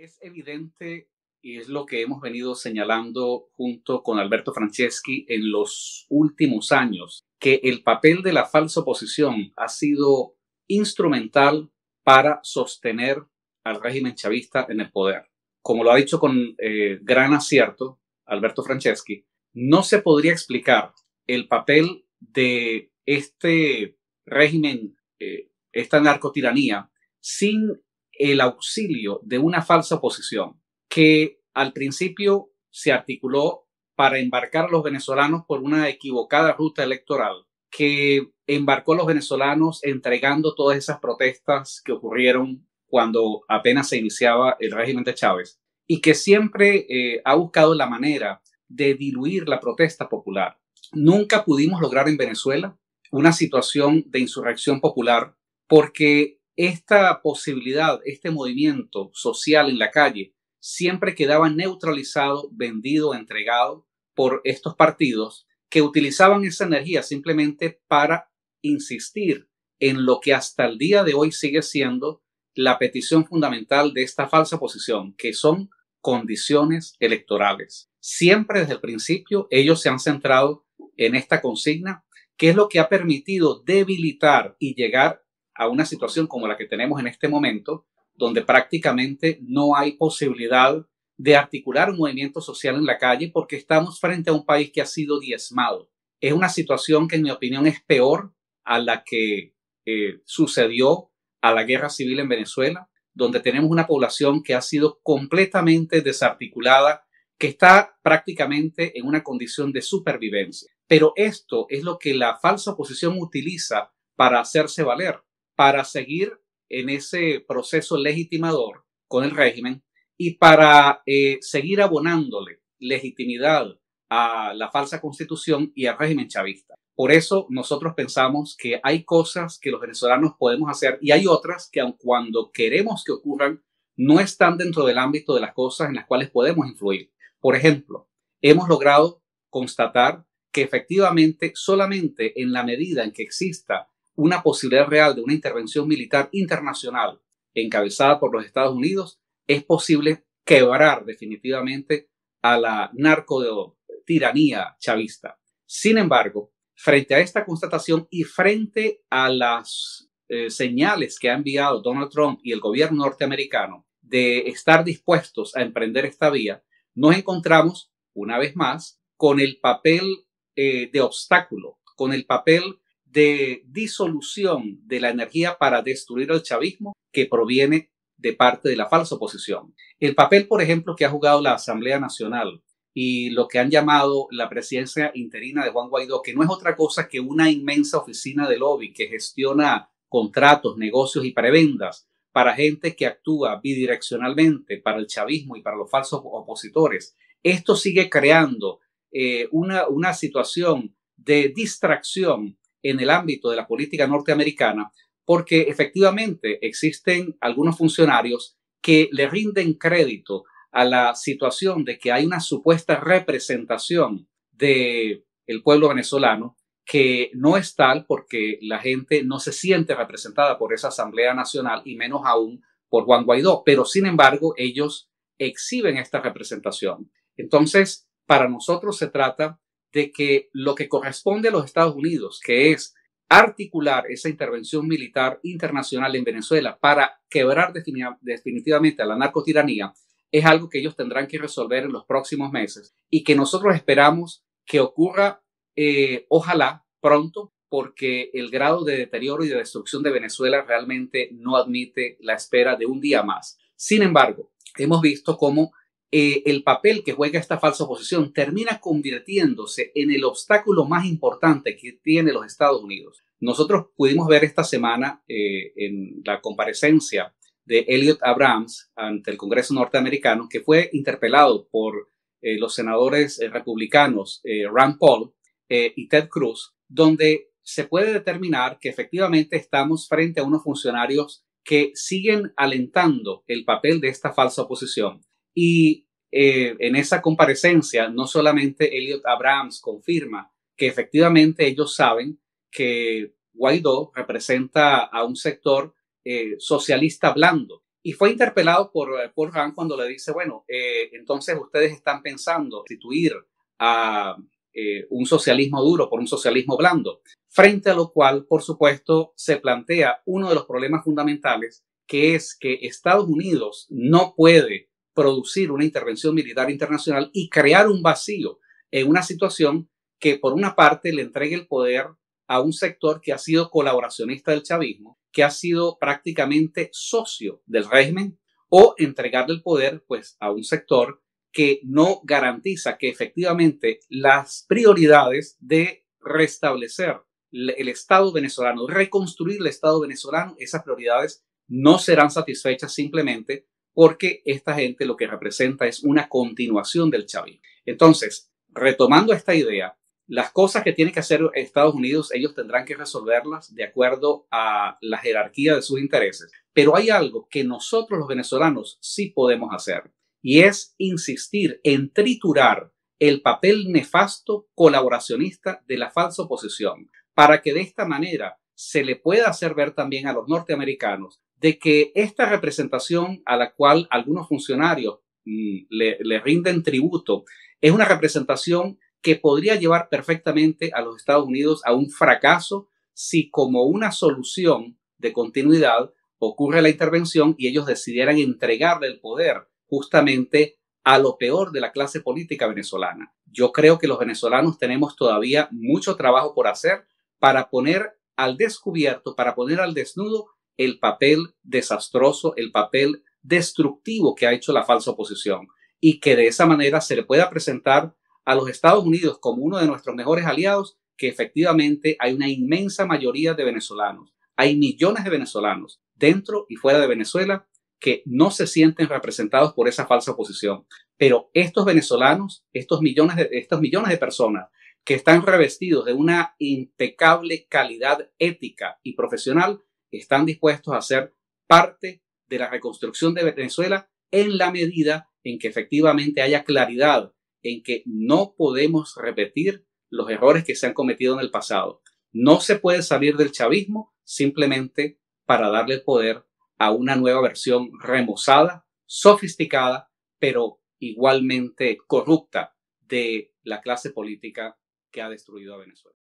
Es evidente y es lo que hemos venido señalando junto con Alberto Franceschi en los últimos años, que el papel de la falsa oposición ha sido instrumental para sostener al régimen chavista en el poder. Como lo ha dicho con eh, gran acierto Alberto Franceschi, no se podría explicar el papel de este régimen, eh, esta narcotiranía, sin el auxilio de una falsa oposición que al principio se articuló para embarcar a los venezolanos por una equivocada ruta electoral, que embarcó a los venezolanos entregando todas esas protestas que ocurrieron cuando apenas se iniciaba el régimen de Chávez, y que siempre eh, ha buscado la manera de diluir la protesta popular. Nunca pudimos lograr en Venezuela una situación de insurrección popular porque esta posibilidad, este movimiento social en la calle, siempre quedaba neutralizado, vendido, entregado por estos partidos que utilizaban esa energía simplemente para insistir en lo que hasta el día de hoy sigue siendo la petición fundamental de esta falsa posición, que son condiciones electorales. Siempre desde el principio ellos se han centrado en esta consigna, que es lo que ha permitido debilitar y llegar a una situación como la que tenemos en este momento, donde prácticamente no hay posibilidad de articular un movimiento social en la calle porque estamos frente a un país que ha sido diezmado. Es una situación que en mi opinión es peor a la que eh, sucedió a la guerra civil en Venezuela, donde tenemos una población que ha sido completamente desarticulada, que está prácticamente en una condición de supervivencia. Pero esto es lo que la falsa oposición utiliza para hacerse valer para seguir en ese proceso legitimador con el régimen y para eh, seguir abonándole legitimidad a la falsa constitución y al régimen chavista. Por eso nosotros pensamos que hay cosas que los venezolanos podemos hacer y hay otras que aun cuando queremos que ocurran, no están dentro del ámbito de las cosas en las cuales podemos influir. Por ejemplo, hemos logrado constatar que efectivamente solamente en la medida en que exista una posibilidad real de una intervención militar internacional encabezada por los Estados Unidos, es posible quebrar definitivamente a la narcotiranía chavista. Sin embargo, frente a esta constatación y frente a las eh, señales que ha enviado Donald Trump y el gobierno norteamericano de estar dispuestos a emprender esta vía, nos encontramos una vez más con el papel eh, de obstáculo, con el papel de disolución de la energía para destruir el chavismo que proviene de parte de la falsa oposición. El papel, por ejemplo, que ha jugado la Asamblea Nacional y lo que han llamado la presidencia interina de Juan Guaidó, que no es otra cosa que una inmensa oficina de lobby que gestiona contratos, negocios y prebendas para gente que actúa bidireccionalmente para el chavismo y para los falsos opositores. Esto sigue creando eh, una, una situación de distracción en el ámbito de la política norteamericana porque efectivamente existen algunos funcionarios que le rinden crédito a la situación de que hay una supuesta representación del el pueblo venezolano que no es tal porque la gente no se siente representada por esa Asamblea Nacional y menos aún por Juan Guaidó, pero sin embargo ellos exhiben esta representación. Entonces, para nosotros se trata de que lo que corresponde a los Estados Unidos, que es articular esa intervención militar internacional en Venezuela para quebrar definitivamente a la narcotiranía, es algo que ellos tendrán que resolver en los próximos meses y que nosotros esperamos que ocurra, eh, ojalá, pronto, porque el grado de deterioro y de destrucción de Venezuela realmente no admite la espera de un día más. Sin embargo, hemos visto cómo eh, el papel que juega esta falsa oposición termina convirtiéndose en el obstáculo más importante que tiene los Estados Unidos. Nosotros pudimos ver esta semana eh, en la comparecencia de Elliot Abrams ante el Congreso norteamericano, que fue interpelado por eh, los senadores republicanos Rand Paul y Ted Cruz, donde se puede determinar que efectivamente estamos frente a unos funcionarios que siguen alentando el papel de esta falsa oposición y eh, en esa comparecencia, no solamente Elliot Abrams confirma que efectivamente ellos saben que Guaidó representa a un sector eh, socialista blando. Y fue interpelado por Paul cuando le dice, bueno, eh, entonces ustedes están pensando sustituir a un socialismo duro por un socialismo blando, frente a lo cual, por supuesto, se plantea uno de los problemas fundamentales, que es que Estados Unidos no puede producir una intervención militar internacional y crear un vacío en una situación que, por una parte, le entregue el poder a un sector que ha sido colaboracionista del chavismo, que ha sido prácticamente socio del régimen, o entregarle el poder pues, a un sector que no garantiza que efectivamente las prioridades de restablecer el Estado venezolano, reconstruir el Estado venezolano, esas prioridades no serán satisfechas simplemente porque esta gente lo que representa es una continuación del chavismo. Entonces, retomando esta idea, las cosas que tiene que hacer Estados Unidos, ellos tendrán que resolverlas de acuerdo a la jerarquía de sus intereses. Pero hay algo que nosotros los venezolanos sí podemos hacer y es insistir en triturar el papel nefasto colaboracionista de la falsa oposición para que de esta manera se le pueda hacer ver también a los norteamericanos de que esta representación a la cual algunos funcionarios mm, le, le rinden tributo es una representación que podría llevar perfectamente a los Estados Unidos a un fracaso si como una solución de continuidad ocurre la intervención y ellos decidieran entregarle el poder justamente a lo peor de la clase política venezolana. Yo creo que los venezolanos tenemos todavía mucho trabajo por hacer para poner al descubierto, para poner al desnudo el papel desastroso, el papel destructivo que ha hecho la falsa oposición y que de esa manera se le pueda presentar a los Estados Unidos como uno de nuestros mejores aliados, que efectivamente hay una inmensa mayoría de venezolanos. Hay millones de venezolanos dentro y fuera de Venezuela que no se sienten representados por esa falsa oposición. Pero estos venezolanos, estos millones de, estos millones de personas que están revestidos de una impecable calidad ética y profesional, están dispuestos a ser parte de la reconstrucción de Venezuela en la medida en que efectivamente haya claridad en que no podemos repetir los errores que se han cometido en el pasado. No se puede salir del chavismo simplemente para darle poder a una nueva versión remozada, sofisticada, pero igualmente corrupta de la clase política que ha destruido a Venezuela.